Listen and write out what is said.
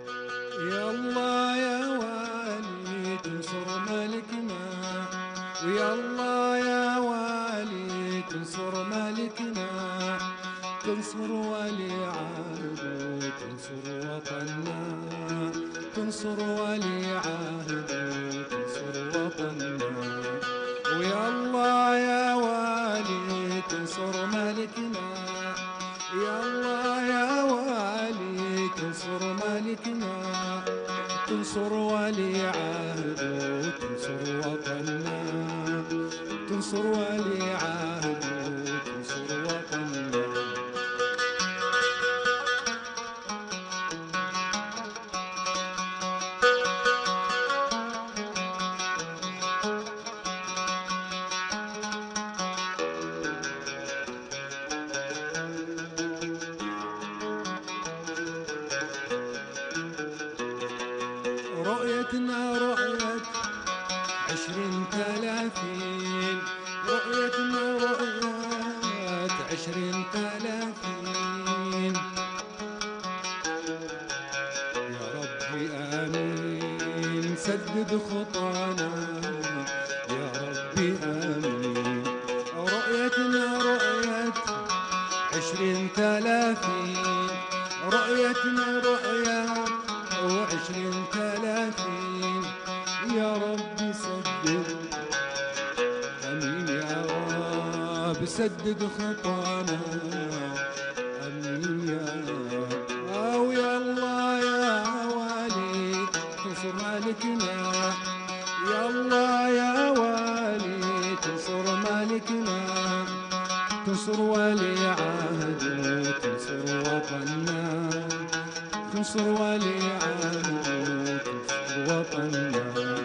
يا الله يا والي تنصر ملكنا ويا الله يا والي تنصر ملكنا تنصر ولي عهد تنصر وطننا تنصر ولي عهد تنصر وطننا ملكنا تنصر ولي عهد تنصر وطننا تنصر ولي رؤيتنا رؤية عشرين ثلاثين رؤيتنا رؤية عشرين ثلاثين يا ربي آمين. سدد خطانا. يا ربي آمين. رؤيتنا رؤية عشرين ثلاثين رؤيتنا رؤية وعشرين ثلاثين يا ربي سدد. أمين يا رب سدد خطانا. أمين يا رب. أو يا الله يا والي تنصر مالكنا. يا الله يا والي تنصر مالكنا. تنصر ولي عهد تنصر وطننا تنصر ولي تنصر وطننا